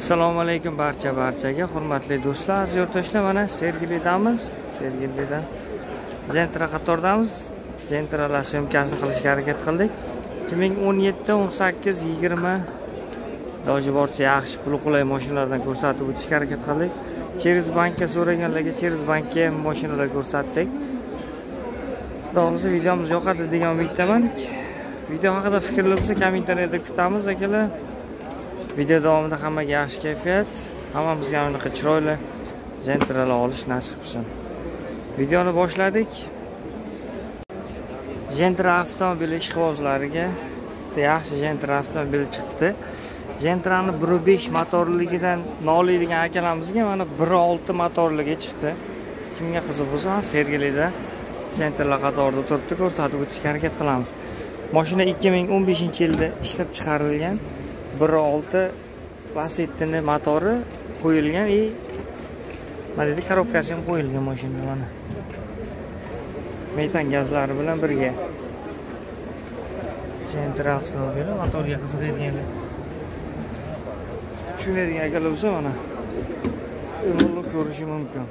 assalomu alaykum barcha barchaga hurmatli do'stlar aziz yurtdoshlar mana sergelidamiz sergelidan zentra qatordamiz zentralar syomkasini qilishga harakat qildik. 2017 18 20 iloji boricha yaxshi puli qulay mashinalardan ko'rsatib o'tishga harakat qildik. Cheriz bankka so'raganlarga cheriz bankka mashinalar ko'rsatdik. Xudo xohlasa videomiz yoqadi degan umiddaman. Video haqida fikrlar bo'lsa kommentariyada kutamiz akalar video davomida hammaga yaxshi kayfiyat. Hammamizga ham unaqa chiroyli zentralar olish nasib qilsin. Videoni boshladik. Gentra avtomobili ishqibozlariga yaxshi gentra avtomobil chiqdi. Gentrani bir besh motorligidan noliydigan akalarimizga mana bir olti motorligi chiqdi. Kimga qiziq bo'lsa sergelida gentralar qatorida turibdi ko'rsatib o'tishga harakat qilamiz. Mashina ikki ming o'n beshinchi yilda ishlab chiqarilgan. Bir olti lasettini motori qo'yilgan и nima deydi korobkasi ham qo'yilgan mashina mana. Metan gazlari bilan birga. Gentra avtomobili motorga qiziqadiganlar tushunadigan akalar bo'lsa mana yo'lni ko'rishi mumkin.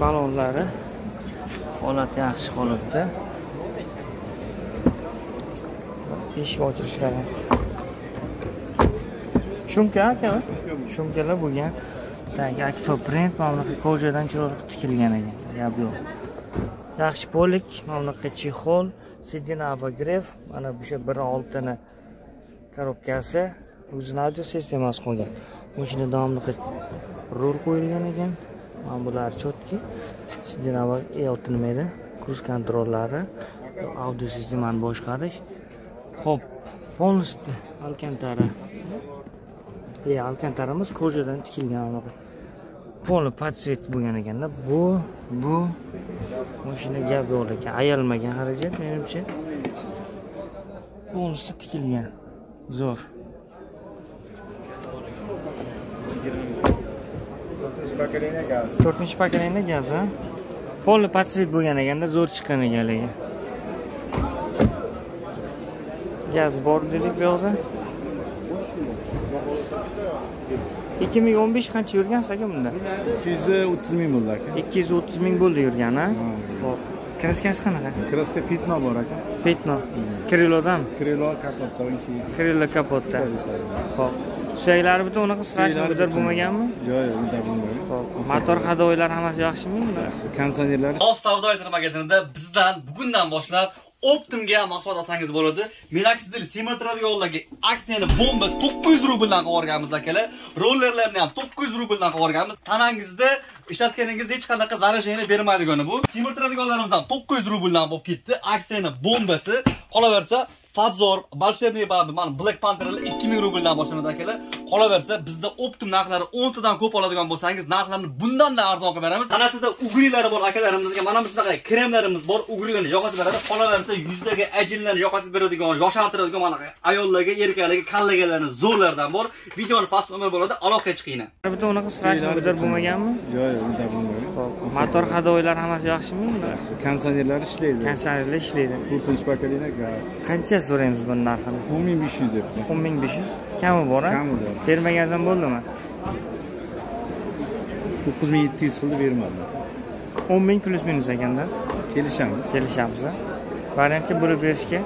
Balonlari holat yaxshi holatda eshik ochirishlar shumka akami shumkalar bo'lgan. Tagi akfa brend mana bunaqa kojadan chiroyli tikilgan ekan. Yo'q. Yaxshi polik mana bunaqa chexol sedina gref mana o'sha bir oltini korobkasi. O'zini audio sistemasi qolgan. Mashina davomli rul qo'yilgan ekan. Mana bular chotki. Sidinava e olti nima edi kruz kontrollari audio sistemani boshqarish. Ho'p полностью alkantara e alkantaramiz kojadan tikilgan anaqa полный подсвет bo'lgan ekanda bu bu mashina gap yo'q ekan. Ayalmagan xarajat menimcha. Полностью tikilgan. Zo'r. To'rtinchi pokoleniya gaz a полный подсвет bo'lgan ekanda zo'r chiqqan ekan haligi. Gaz bor dedik bu yoqda. ikki ming o'n besh qancha yurgan aka bunda? ikki yuz o'ttiz ming bo'ldi aka. ikki yuz o'ttiz ming bo'ldi yurgan a? Hop. Kraskasi qanaqa? Kraska pitno bor aka. Petno krilodan? Krilo kapotda. Krilo kapotda. Hop suyaklari bitta unaqa страшно udar bo'lmaganmi joyi udar bo'lmagan hop motor hadovoylari hammasi yaxshimi konditsionerlari Off savdo intermagazinida bizdan bugundan boshlab Optimga mahsulot olsangiz bo'ladi. Minoxidil semirtiradigan yo'llarga aksiyani bombas 900 rubldan qilib yuborganmiz akalar. Rollerlarni ham 900 rubldan qilib yuborganmiz. Tanangizda ishlatganingizda hech qanaqa zarar bermaydigani bu. Semirtiradiganlarimiz ham 900 rubldan bo'lib ketdi. Aksiyani bombasi qolaversa Fadzor, Bolshevniy babi, mana Black Pantherlar 2000 rubldan boshlanadi akalar. Qolaversa, bizda Optim narxlari 10 tadan ko'p oladigan bo'lsangiz, narxlarni bundan-da arzon qilib beramiz. Tanasida ugrilari bor akalarimizga, mana bunaqa kremlarimiz bor, ugrilarni yo'qotib beradi. Qolaversa, yuzdagi ajinlarni yo'qotib beradigan, yoshartiradigan mana ayollarga, erkaklarga kallaganlarni zo'rlardan bor. Videoni past umr bo'ladi, aloqaga chiqinglar. bitta unaqa udar bo'lmaganmi udar bo'lmagan motor hadovoylari hammasi yaxshimi? Konditsionerlari ishlaydi. Konditsionerlar ishlaydi. To'rtinchi pokoleniya qancha so'raymiz buni narxini o'n ming besh yuz debdi o'n ming besh yuz? Kami bor a Kami bor. bermagansan bo'ldimi? To'qqiz ming yetti yuz qildi bermadi. O'n ming plyus minus ekanda? Kelishamiz. Kelishamiz variantga bo'lib berishga?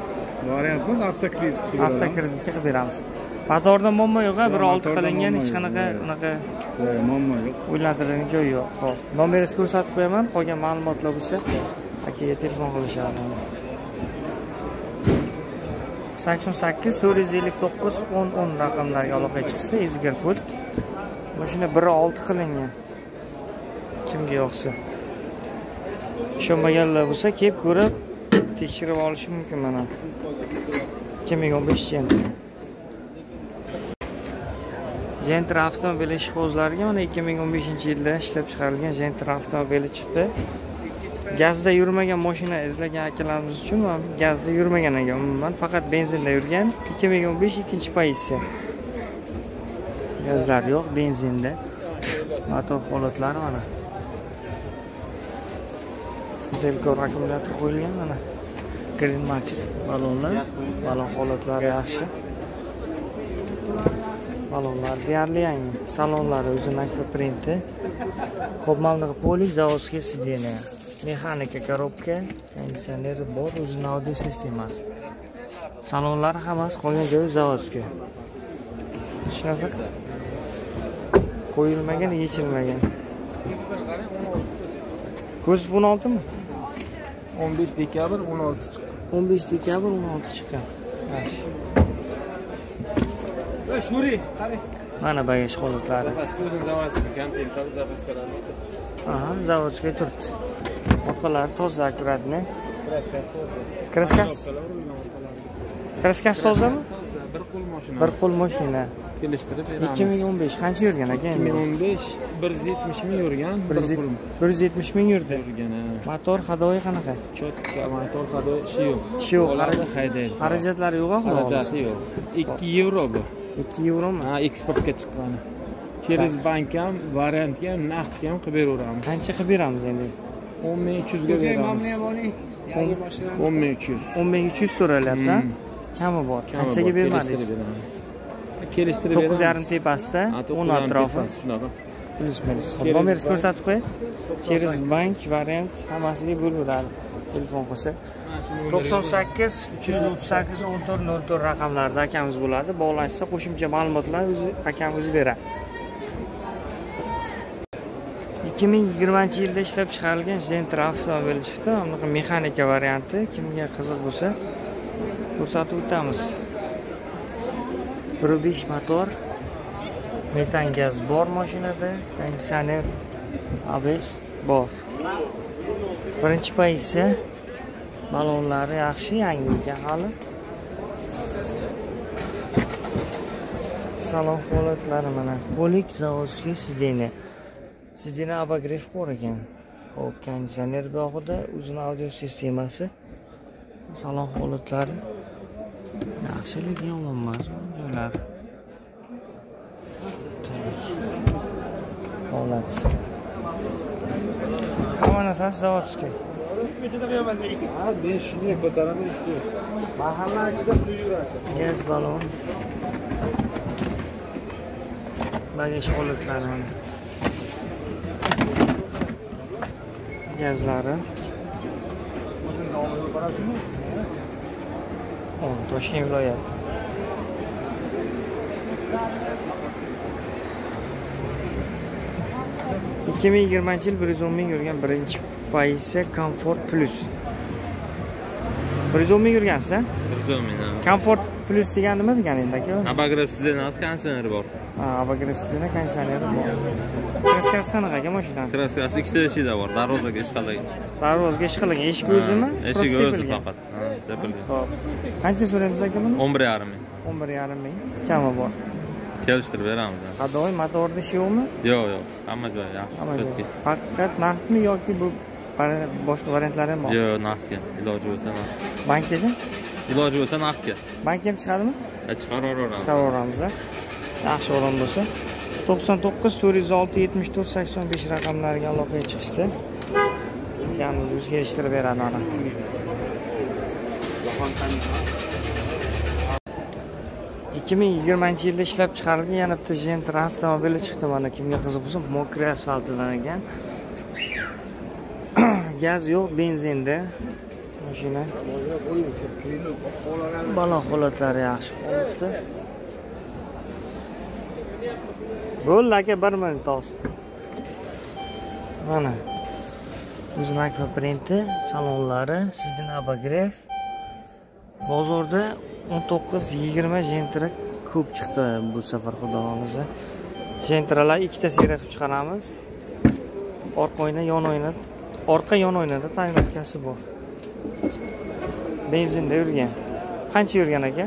Variant emas avtokredit avtokreditga qilib beramiz motorda muammo yo'q a bir olti qilingan hech qanaqa unaqa muammo yo'q. o'ylantiradigan joyi yo'q. Ho'p nomeringizni ko'rsatib qo'yaman qolgan ma'lumotlar bo'lsa akaga telefon qilishadi sakson sakkiz to'rt yuz ellik to'qqiz o'n o'n raqamlarga aloqaga chiqsa ezgar pul. Mashina bir olti qilingan. Kimga yoqsa? Ishonmaganlar bo'lsa kelib ko'rib tekshirib olishi mumkin mana. Ikki ming o'n Gentra avtomobili ishqibozlariga mana 2015 yilda ishlab chiqarilgan Gentra avtomobili chiqdi. Gazda yurmagan mashina izlagan akalarimiz uchun va gazda yurmagan ekan umuman, faqat benzinda yurgan. 2015 ikkinchi pozitsiya. Gazlar yo'q, benzinda. Motor holatlari mana. Delkor akkumulyator qo'yilgan mana. green max balonlar balon holatlari yaxshi balonlar deyarli yangi salonlari o'zinak va printi. Ho'p mana bunaqa polik zavodskiy сиденья mexanika коробка konditsioneri bor o'zini audio sistemasi. Salonlari hammasi qolgan joyi zavodskiy hech narsa qo'yilmagan yechilmagan. Ko'zib o'n oltimi 15 dekabr 16 chiqqan. o'n besh dekabr o'n olti chiqqan. Yaxshi. Mana bagaj holatlari aha zavodskiy turibdi orqalari toza аккуратный Kraskasi kraskasi tozami Bir qo'l mashina. bir qo'l mashina kelishtirib beramiz. ikki ming o'n besh qancha yurgan 2015 170 ming yurgan, bir bir yuz qo'l bir yuz yetmish ming yurdi yurgan. motor hadoyi qanaqa Chotka motor hadi ishi yo'q. Ishi yo'q, haydaydi. xarajatlari yo'q xudo Xarajati yo'q. 2 yevro bu. Ikki yevromi Ha, eksportga chiqqan. Через bank ham, variantga ham, naqdga ham qilib beraveramiz. qancha qilib beramiz endi 10300 ga beramiz. 10300. o'n ming uch yuz so'ralyapti? Hmm. kami bor qanchaga bermadingiz kelishtirib beramiz. To'qqiz yarim tepasida o'n atrofi shunaqa. plyus minus nomeringizni ko'rsatib qo'ying через bank variant hammasiga bo'laveradi telefon qilsa to'qson sakkiz uch yuz o'ttiz sakkiz o'n to'rt nol to'rt raqamlarida akamiz bo'ladi. Bog'lanishsa qo'shimcha ma'lumotlar o'zi akam o'zi beradi. ikki ming yigirmanchi yilda ishlab chiqarilgan Gentra avtomobili chiqdi. Mana bunaqa mexanika varianti. Kimga qiziq bo'lsa ko'rsatib o'tamiz. Bir besh motor metan gaz bor mashinada konditsioner abs bor. Birinchi pozitsiya balonlari yaxshi yangi ekan hali. Salon holatlari mana. Polik zavodskiy сиденье сиденье обогрев bor ekan. Hop konditsioner bog'ida o'zini audio sistemasi. Salon holatlari. Yaxshi lekin yomon emas joylari holat hamma narsasi zavodskiy Ha, men shunday ko'taraman shu. Mahalla ichida pul yuradi. gaz balon bagaj holatlari gazlari toshkent viloyati ikki ming yigirmanchi yil bir yuz o'n ming yurgan birinchi pozitsiya komfort plus bir yuz o'n ming yurgansiz a Rozumiem. komfort plus degani nima degani endi aka nas konditsioner bor. ha обогревательный konditsioneri bor kraskasi qanaqa aka mashinani Kraskasi ikkita eshikda bor, darvozaga ishqalagan. darvozaga ishqalagan eshik o'zimi Просто o'zi faqat. Hop. qancha so'raymiz aka buni 11.5 ming. o'n bir yarim ming kami bor Kelishtirib beramiz. ha. hadoy motorni ishi yo'qmi Yo'q, yo'q. Hamma joyi yaxshi, faqat naqdmi yoki bu boshqa variantlari ham bor. Yo'q, naqdga. Iloji bo'lsa naqd. bankgacha Iloji bo'lsa naqdga. bank ham chiqadimi? Chiqarib yuboramiz. chiqarib yuboramiz yaxshi o'rin bo'lsa. To'qson to'qqiz to'rt yuz olti yetmish to'rt sakson besh raqamlariga aloqaga chiqishsa ya'ni o'zi kelishtirib beradi ana. Ikki ming yigirmanchi yilda ishlab chiqarilgan yana bitta gentra avtomobili chiqdi mana. Kimga qiziq bo'lsa mokriy asfaltidan ekan gaz yo'q benzinda mashina. Balo holatlari yaxshi holatda bo'ldi aka bir minut hozir mana o'zi va printi salonlari sizdin обогрев bozorda o'n to'qqiz yigirma jentra ko'p chiqdi bu safar xudo xohlasa. Jentralar ikkita seriya qilib chiqaramiz. Orqa oyna yon oyna orqa yon oynada tonirovkasi bor. Benzinda yurgan. Qancha yurgan aka?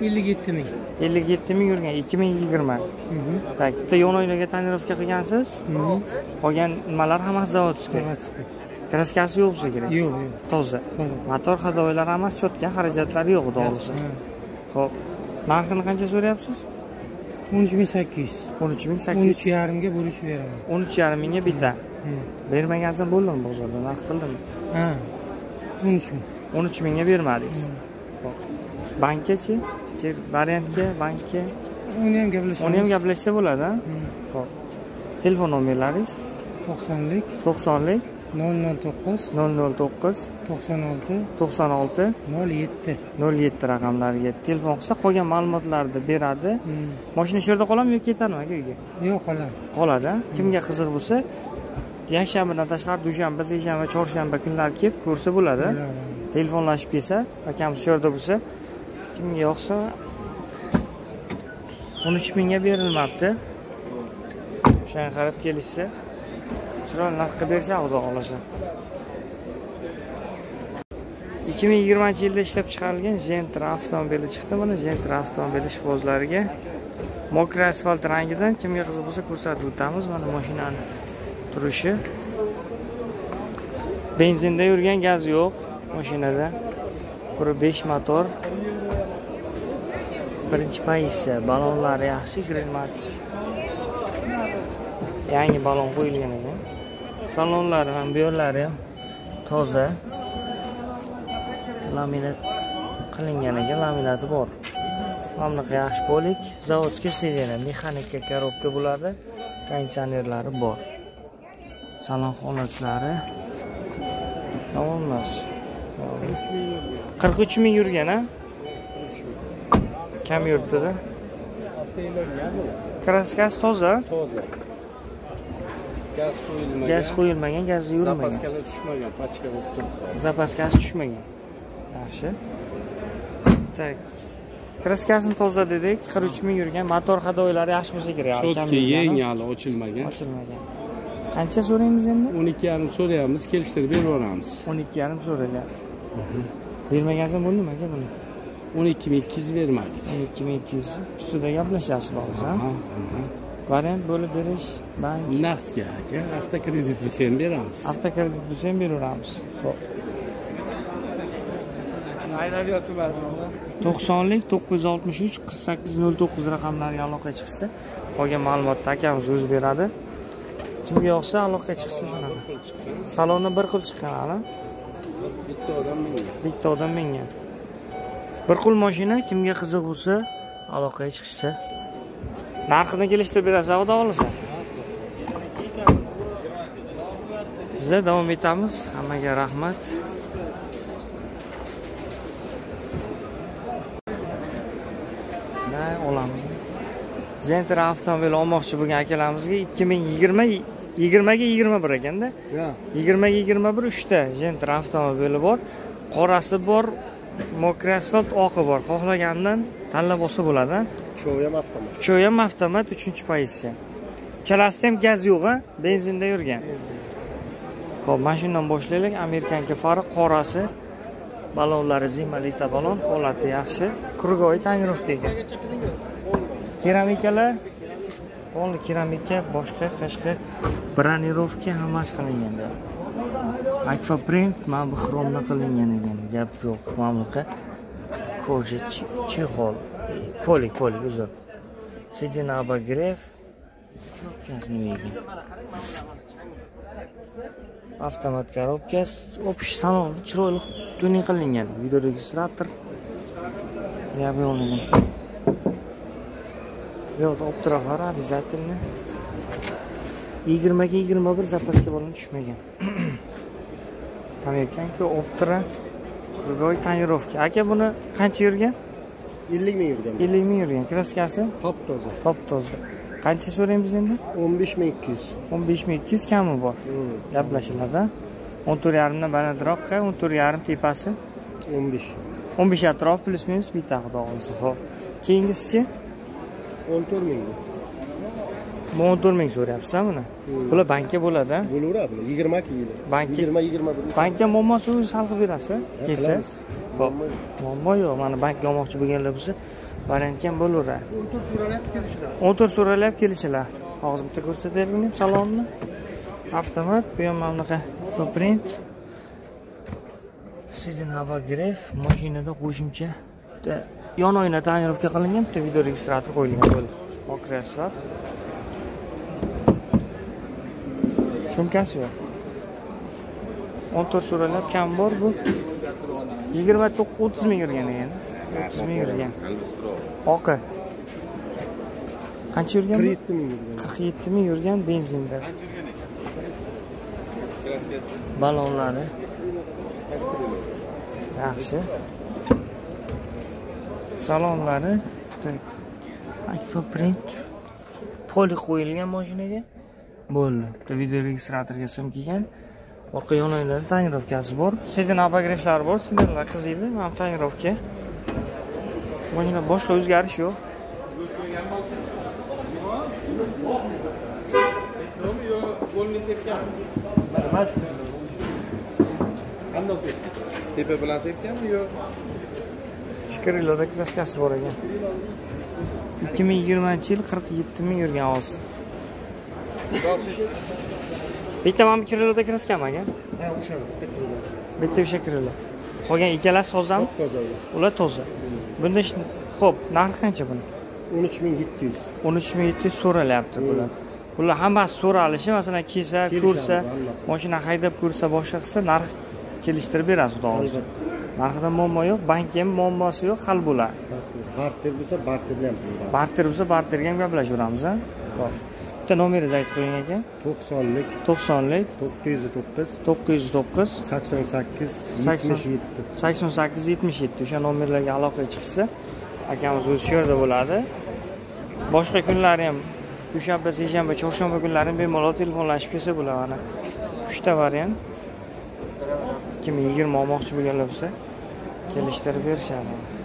57 ming. ellik yetti ming yurgan ikki ming yigirma. Tak bitta yon oynaga tonirovka qilgansiz? Qolgan nimalar hammasi zavodskiy kraskasi yo'q bo'lsa kerak. Yo'q, yo'q. toza. Motor hadoylari hammasi cho'tka xarajatlari yo'q xohlasa ho'p narxini qancha so'rayapsiz? 13800. o'n uch ming sakkiz yuz. 13 yarimga bo'lishib beraman. o'n uch yarim mingga bitta bermagansan bo'ldimi bozorda? Narx qildimi? Ha. 13 ming. o'n uch mingga bermadingiz. Xo'p. bankkachi Che- variantga bankka uni ham gaplashamiz. Uni ham gaplashsa bo'ladi a? ho'p telefon nomerlaringiz? To'qsonlik. To'qsonlik. Nol nol to'qqiz. Nol nol to'qqiz. To'qson olti. To'qson olti. Nol yetti. Nol yetti raqamlariga telefon qilsa qolgan ma'lumotlarni beradi. Mashina shu yerda qoladimi yo ketadimi aka uyga? Yo'q qoladi. Qoladi kimga qiziq bo'lsa yakshanbadan tashqari dushanba seshanba chorshanba kunlari kelib ko'rsa bo'ladi. Telefonlashib kelsa akamiz shu yerda bo'lsa kimga yoqsa o'n uch mingga berilmabdi. O'shanga qarab kelishsa chiroyli narx qilib berishadi xudo xohlasa. ikki ming yigirmanchi yilda ishlab chiqarilgan gentra avtomobili chiqdi. Mana gentra avtomobili ishqibozlariga mokra asfalt rangidan kimga qiziq bo'lsa ko'rsatib o'tamiz. Mana mashinani turishi. Benzinda yurgan gaz yo'q mashinada. Bir besh motor. Birinchi pozitsiya balonlari yaxshi grill yangi balon qo'yilgan ekan salonlari ham bu yerlari ham toza. Laminat qilingan ekan laminati bor. Mana bunaqa yaxshi polik. Zavodskiy seriyali mexanika korobka bularni konditsionerlari bor. Salon holatlari. Qirq uch ming yurgan a kam yuribdida kraskasi toza? Toza. Gaz qo'yilmagan. Gaz qo'yilmagan gaz yurmagan. Zapaskalar tushmagan pachka bo'lib turibdi. Zapaskasi tushmagan. Yaxshi. Так kraskasini toza dedik qirq uch ming yurgan. Motor hadoylari yaxshi bo'lsa kerak cho'tka yangi hali ochilmagan. Ochilmagan qancha so'raymiz endi? O'n ikki yarim so'rayapmiz kelishtirib beraveramiz o'n ikki yarim so'ralyapti bermagansan bo'ldimi aka buni? o'n ikki ming ikki yuz bermadik. o'n ikki ming ikki yuz. Ustida gaplashasiz hozir a? Aha, aha. variant bo'lib berish bank. Naqdga aka avtokredit bo'lsa ham beramiz. Avtokredit bo'lsa ham beraveramiz. Ho'p to'qsonlik to'qqiz yuz oltmish uch qirq sakkiz nol to'qqiz raqamlariga aloqa chiqsa qolgan ma'lumotni akamiz o'zi beradi kimga yoqsa aloqa chiqsa shunaqa. Salonni bir xil chiqqan hali bitta odam mingan. Bitta odam mingan. Bir xil mashina kimga qiziq bo'lsa aloqaga chiqishsa. Narxini kelishtirib berasiz xudo xohlasa bizlar davom etamiz. Hammaga rahmat. Olamiz Zentra avtomobil olmoqchi bo'lgan akalarimizga 2020 yigirmaga yigirma bir ekanda yigirmaga yigirma bir uchta Gentra avtomobili bor qorasi bor mokra asfalt oqi bor xohlaganidan tanlab olsa bo'ladi a? cho'v ham avtomat Cho'y ham avtomat 3 pozitsiya. Chalasida ham gaz yo'q a, benzinda yurgan. Xo'p, mashinadan boshlaylik. Amerikanka fari qorasi, balonlari zimmalita balon, holati yaxshi. Krugoy tonirovka ekan. Keramikalar keramika, boshqa qashqa branirovka hammasi qilinganda Akfa print mana bu xromda qilingan ekan. Gap yo'q. Mana bunaqa koja chexol. E, polik, polik, uzr. Sidin abagrev. Avtomat korobka, общий salon chiroyli tuning qilingan. Videoregistrator. Gap yo'q ekan. Yo'q, обязательно. 20 ga 21 zapaska bilan tushmagan. Amerikanka optira Rugoy tonirovka. Aka buni qancha yurgan? ellik ming yurgan 50 ming yurgan. Kraskasi top toza top toza. Qancha so'raymiz endi? o'n besh ming ikki yuz 15 ming 200 kami bor. Gaplashiladi. 14.5 dan balandroqqa, 14.5 tepasi, o'n besh 15 atrof plus minus bitta xudo xohlasa. Xo'p. Keyingisichi? o'n to'rt ming Bu 14 ming so'rayapsiz buni. Bular bankka bo'ladi. bo'laveradi yigirma ikki yili Banki- yigirma yigirma bir Bankka muammosi o'zingiz hal qilib berasiz. Kelsa. Xo'p. Muammo yo'q. Mana bankka olmoqchi bo'lganlar bo'lsa, variant ham bo'laveradi. o'n to'rt so'ralyapti kelishlar 14 so'ralab kelishlar. Hozir bitta ko'rsatyapman salonni. Avtomat, bu ham mana bunaqa print. Sidin abagrev mashinada qo'shimcha bitta yon oyna tonirovka qilingan, bitta video registrator qo'yilgan bo'ldi. Asfalt. Sumkasi yo'q. 14 so'ralab kam bor bu. yigirma to'qqiz o'ttiz ming yurgan ekan. O'ttiz ming yurgan. Oqi qancha yurgan qirq yetti ming yurgan. Qirq yetti ming yurgan benzinda. Balonlari. Yaxshi. Salonlari. Akfa print poli qo'yilgan mashinaga bo'ldi. Bitta video registratorga sim kelgan orqa yo'naklarda tonirovkasi bor. Sedan abogreflari bor. Sedanlar qiziydi. Mana bu tonirovka mashina boshqa o'zgarish yo'q. Tepa bilan sepganmi yo shkriloda kraskasi bor ekan. Ikki ming yigirmanchi yil qirq yetti ming yurgan hozir bitta mana bu kriloda kraskami aka ha o'sha bitta kirgan bitta o'sha krilo qolgan ikkalasi tozami? Toza. Ular toza. Bunda ho'p narxi qancha buni? o'n uch ming yetti yuz. o'n uch ming yetti yuz so'ralyapti bular. Bular hammasi so'ralishi masalan kelsa ko'rsa mashina haydab ko'rsa boshqa qilsa narx kelishtirib berasiz xudo xohlasa. Narxida muammo yo'q bankka ham muammosi yo'q hal bo'ladi barter bo'lsa barterni ham barter bo'lsa barterga ham gaplashaveramiz a Ho'p. Bitta nomeringizni aytib qo'ying aka. To'qsonlik. To'qsonlik. To'qqiz yuz to'qqiz. To'qqiz yuz to'qqiz. Sakson sakkiz Sakson. yetmish yetti sakson sakkiz yetmish yetti o'sha nomerlarga aloqaga chiqsa akamiz o'zi shu yerda bo'ladi. Boshqa kunlari ham dushanba seshanba chorshanba kunlari ham bemalol telefonlashib kelsa bo'ladi mana uchta variant. Ikki ming yigirma olmoqchi bo'lganlar bo'lsa kelishtirib berishadi